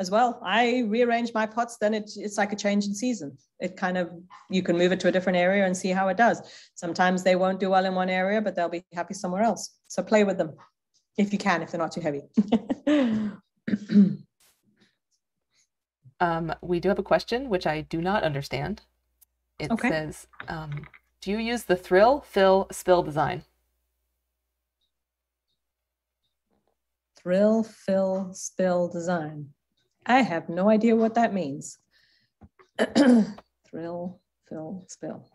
C: as well. I rearrange my pots, then it, it's like a change in season. It kind of, you can move it to a different area and see how it does. Sometimes they won't do well in one area, but they'll be happy somewhere else. So play with them if you can, if they're not too heavy. *clears throat*
A: um, we do have a question which i do not understand it
C: Okay.
A: says um, do you use the thrill fill spill design
C: Thrill, fill, spill, design. I have no idea what that means. *clears throat* Thrill, fill, spill.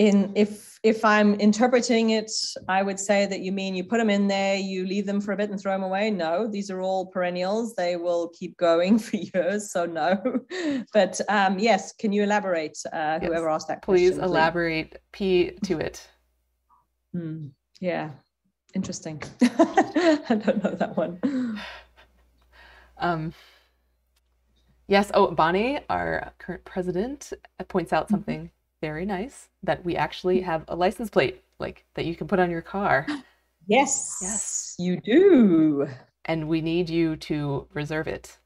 C: In if if I'm interpreting it, I would say that you mean you put them in there, you leave them for a bit and throw them away. No, these are all perennials. They will keep going *laughs* for years, so no. *laughs* But um, yes, can you elaborate? Uh,
A: Yes.
C: whoever asked that question.
A: please
C: question,
A: elaborate p to it
C: Hmm, yeah, interesting. *laughs* I don't know that one. *sighs*
A: Um, yes. Oh, Bonnie, our current president, points out something very nice that we actually mm-hmm. have a license plate like that you can put on your car,
C: Yes,
A: Yes.
C: you do.
A: and we need you to reserve it.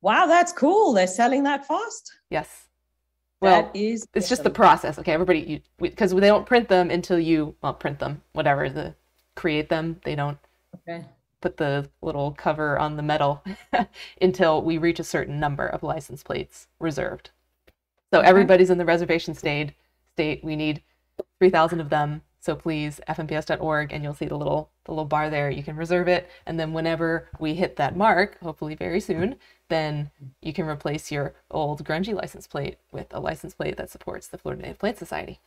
C: Wow, that's cool. They're selling that fast.
A: Yes. Well,
C: that is.
A: it's just the process. Okay, everybody, you because they don't print them until you well print them, whatever the create them. They don't
C: Okay.
A: put the little cover on the metal *laughs* until we reach a certain number of license plates reserved. So
C: Okay.
A: everybody's in the reservation state. State we need 3,000 of them. So please fnps.org and you'll see the little the little bar there. You can reserve it, and then whenever we hit that mark, hopefully very soon, then you can replace your old grungy license plate with a license plate that supports the Florida Native Plant Society.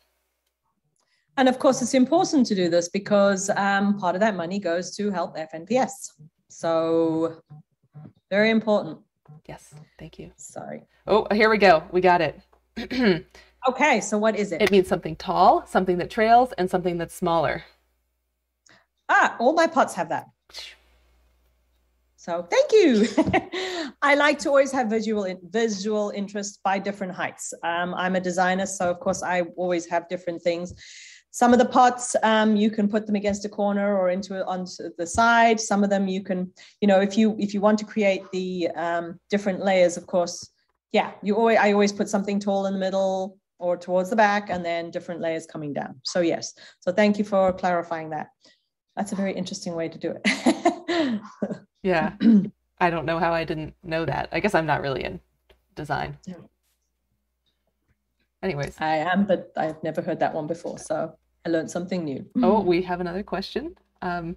C: And of course, it's important to do this because um, part of that money goes to help FNPS. So, very important.
A: Yes, thank you.
C: Sorry.
A: Oh, here we go. We got it.
C: Okay, so what is it?
A: It means something tall, something that trails, and something that's smaller.
C: Ah, all my pots have that. So thank you. *laughs* I like to always have visual visual interest by different heights. Um, I'm a designer, so of course I always have different things. Some of the pots um, you can put them against a corner or into onto the side. Some of them you can, you know, if you if you want to create the um, different layers, of course, yeah, you always I always put something tall in the middle or towards the back, and then different layers coming down. So yes, so thank you for clarifying that. That's a very interesting way to do it. *laughs*
A: Yeah. *clears throat* I don't know how I didn't know that. I guess I'm not really in design.
C: Yeah.
A: Anyways,
C: I am, but I've never heard that one before. So I learned something new.
A: oh, we have another question. Um,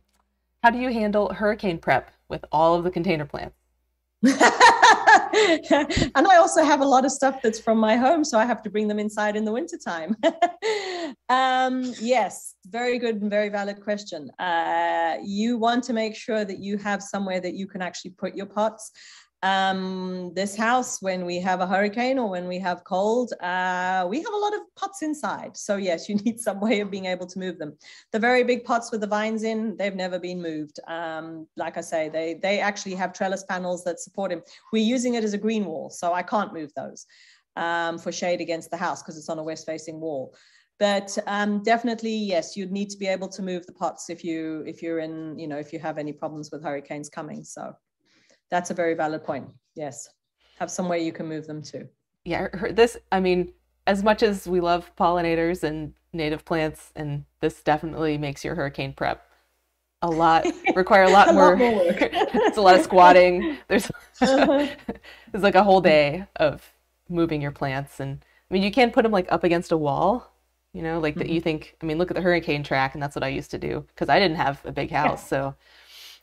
A: how do you handle hurricane prep with all of the container plants? *laughs* *laughs*
C: and I also have a lot of stuff that's from my home, so I have to bring them inside in the wintertime. *laughs* um, yes, very good and very valid question. Uh, you want to make sure that you have somewhere that you can actually put your pots um, this house when we have a hurricane or when we have cold uh, we have a lot of pots inside. So yes you *laughs* need some way of being able to move them. The very big pots with the vines in they've never been moved. Um, like i say they they actually have trellis panels that support him. We're using it as a green wall so i can't move those um, for shade against the house because it's on a west facing wall. But um, definitely yes you'd need to be able to move the pots if you if you're in you know if you have any problems with hurricanes coming so that's a very valid point. Yes. Have somewhere you can move them to.
A: Yeah, this, I mean, as much as we love pollinators and native plants, and this definitely makes your hurricane prep a lot *laughs* require a lot a more, lot more *laughs* it's a lot of squatting there's *laughs* uh-huh. there's like a whole day of moving your plants and i mean you can't put them like up against a wall you know like mm-hmm. that you think i mean look at the hurricane track and that's what i used to do because i didn't have a big house yeah. so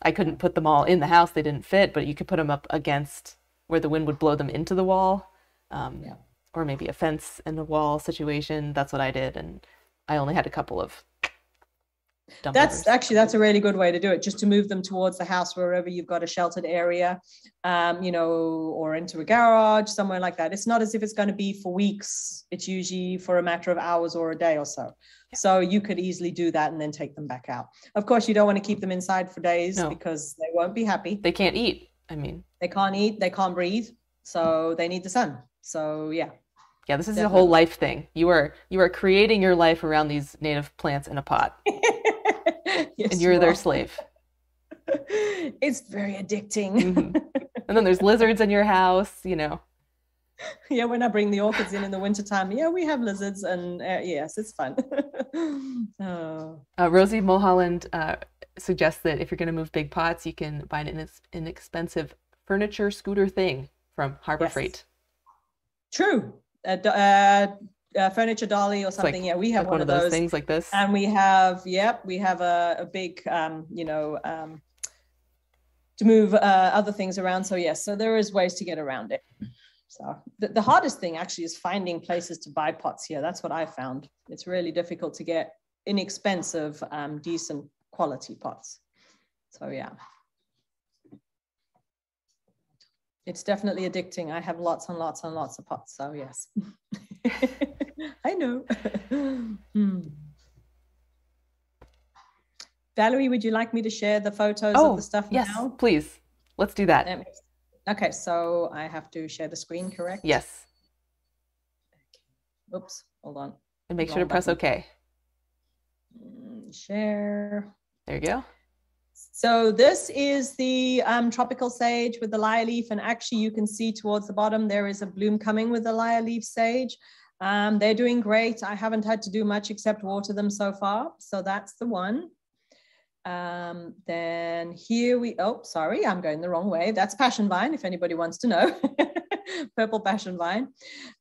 A: I couldn't put them all in the house; they didn't fit. But you could put them up against where the wind would blow them into the wall, um, yeah. or maybe a fence and a wall situation. That's what I did, and I only had a couple of.
C: That's actually that's a really good way to do it. Just to move them towards the house wherever you've got a sheltered area, um, you know, or into a garage somewhere like that. It's not as if it's going to be for weeks. It's usually for a matter of hours or a day or so. So you could easily do that and then take them back out. Of course, you don't want to keep them inside for days no. because they won't be happy.
A: They can't eat. I mean,
C: they can't eat, they can't breathe. So they need the sun. So yeah.
A: Yeah, this is Definitely. a whole life thing. You are you are creating your life around these native plants in a pot. *laughs* *laughs* yes, and you're you their slave. *laughs*
C: it's very addicting. Mm-hmm.
A: And then there's *laughs* lizards in your house, you know.
C: yeah, when I bring the orchids in in the wintertime, yeah, we have lizards, and uh, yes, it's fun.
A: oh. uh, Rosie Mulholland uh, suggests that if you're going to move big pots, you can buy an inexpensive furniture scooter thing from Harbor yes. Freight.
C: True. Uh, uh, furniture dolly or something. Like, yeah, we have like one, one, of those, those,
A: things like this.
C: And we have, yep, we have a, a big, um, you know, um, to move uh, other things around. So yes, so there is ways to get around it. So the, the hardest thing actually is finding places to buy pots here. That's what I found. It's really difficult to get inexpensive, um, decent quality pots. So yeah. It's definitely addicting. I have lots and lots and lots of pots. So yes, *laughs* I know. *laughs* hmm. Valerie, would you like me to share the photos oh, of the stuff
A: yes,
C: now?
A: please. Let's do that.
C: Okay, so I have to share the screen, correct?
A: Yes.
C: Okay. Oops, hold on.
A: And make sure to press OK.
C: Mm, share.
A: There you go.
C: So this is the um, tropical sage with the lyre leaf. And actually you can see towards the bottom, there is a bloom coming with the lyre leaf sage. Um, they're doing great. I haven't had to do much except water them so far. So that's the one. Um, then here we, oh, sorry, I'm going the wrong way. That's passion vine, if anybody wants to know. *laughs* Purple passion vine.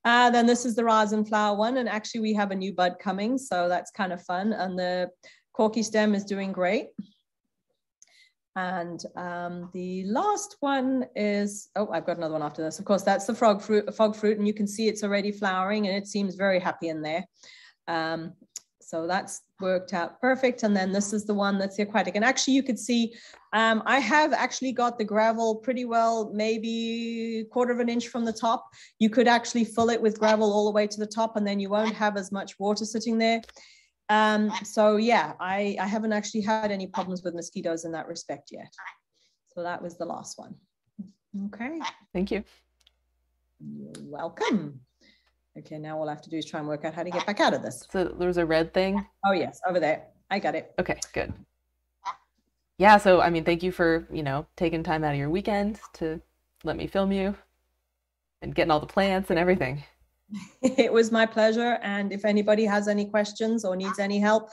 C: Uh, then this is the rosin flower one. And actually we have a new bud coming. So that's kind of fun. And the corky stem is doing great. And um, the last one is, oh, I've got another one after this. Of course, that's the frog fruit, fog fruit. And you can see it's already flowering and it seems very happy in there. Um, so that's worked out perfect. And then this is the one that's the aquatic. And actually you could see, um, I have actually got the gravel pretty well, maybe quarter of an inch from the top. You could actually fill it with gravel all the way to the top and then you won't have as much water sitting there. Um, so yeah, I, I haven't actually had any problems with mosquitoes in that respect yet. So that was the last one. Okay.
A: Thank you.
C: You're welcome. Okay, now all I have to do is try and work out how to get back out of this.
A: So there's a red thing?
C: Oh, yes, over there. I got it.
A: Okay, good. Yeah, so I mean, thank you for, you know, taking time out of your weekend to let me film you and getting all the plants and everything. *laughs*
C: it was my pleasure. And if anybody has any questions or needs any help,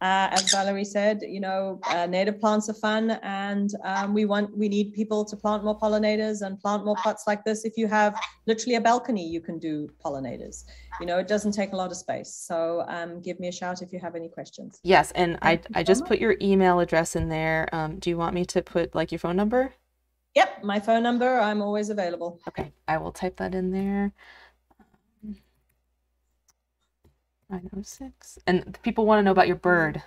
C: uh, as Valerie said, you know, uh, native plants are fun, and um, we want we need people to plant more pollinators and plant more pots like this. If you have literally a balcony, you can do pollinators. You know, it doesn't take a lot of space. So um, give me a shout if you have any questions.
A: Yes, and Thank I I just put your email address in there. Um, do you want me to put like your phone number?
C: Yep, my phone number. I'm always available.
A: Okay, I will type that in there. Um, 906. And people want to know about your bird.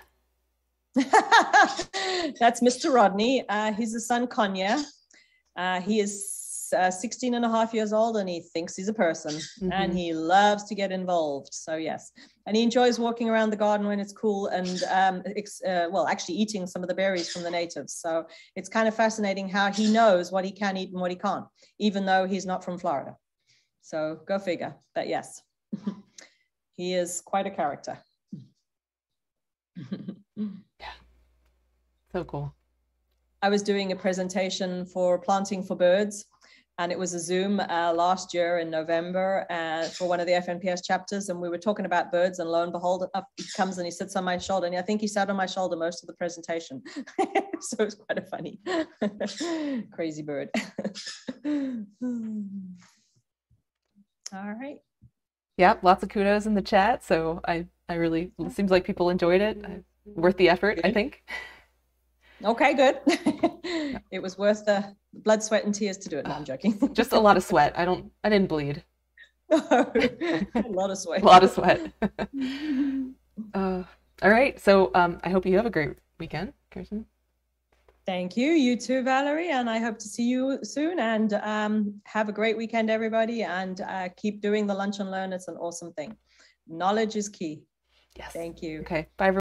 A: *laughs*
C: That's Mr. Rodney. Uh, he's a sun conure. Uh, he is uh, 16 and a half years old and he thinks he's a person mm-hmm. and he loves to get involved. So, yes. And he enjoys walking around the garden when it's cool and, um, ex- uh, well, actually eating some of the berries from the natives. So, it's kind of fascinating how he knows what he can eat and what he can't, even though he's not from Florida. So, go figure. But yes, *laughs* he is quite a character. *laughs*
A: Yeah. So cool.
C: I was doing a presentation for Planting for Birds, and it was a Zoom uh, last year in November uh, for one of the FNPS chapters. And we were talking about birds, and lo and behold, up he comes and he sits on my shoulder. And I think he sat on my shoulder most of the presentation. *laughs* so it's quite a funny, *laughs* crazy bird. All right.
A: Yep, lots of kudos in the chat. So I, I really, it seems like people enjoyed it. Worth the effort, I think.
C: Okay, good. *laughs* it was worth the blood, sweat, and tears to do it. No, I'm joking. *laughs*
A: Just a lot of sweat. I don't. I didn't bleed. *laughs*
C: a lot of sweat.
A: A lot of sweat. uh, all right. So um, I hope you have a great weekend, Kirsten.
C: Thank you. You too, Valerie. And I hope to see you soon. And um, have a great weekend, everybody. And uh, keep doing the lunch and learn. It's an awesome thing. Knowledge is key.
A: Yes.
C: Thank you.
A: Okay. Bye.